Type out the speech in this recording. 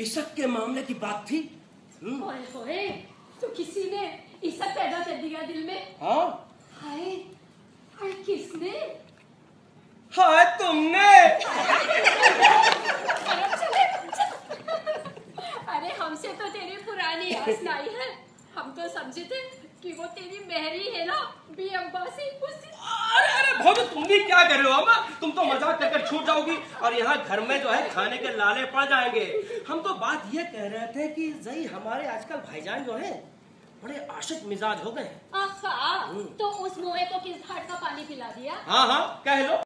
इसक के मामले की बात थी? हम्म, ओए तो किसी ने ईसा पैदा कर दिया दिल में? हाँ। हाय हाय किसने? हाय तुमने। अरे हमसे तो तेरी पुरानी आस नहीं है। हम तो समझे थे कि वो तेरी मेहरी है ना बी अब्बासी उसी अरे अरे भाभी तुम भी क्या कर रहे हो अम्मा? तुम तो मज़ाक करके छूट जाओगी और यहाँ घर में जो है खाने के लाले पड़ जाएँगे। हम तो बात ये कह रहे थे कि जई हमारे आजकल भाईजान जो है बड़े आशिक मिजाज हो गए तो उस मोए को किस घाट का पानी पिला दिया? हाँ हाँ कह लो।